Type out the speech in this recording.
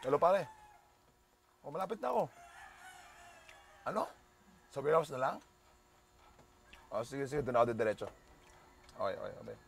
Hello pare. O, malapit na ako. Ano? Sa warehouse na lang? O, sige, sige. Doon ako diretso. Okay, okay, okay.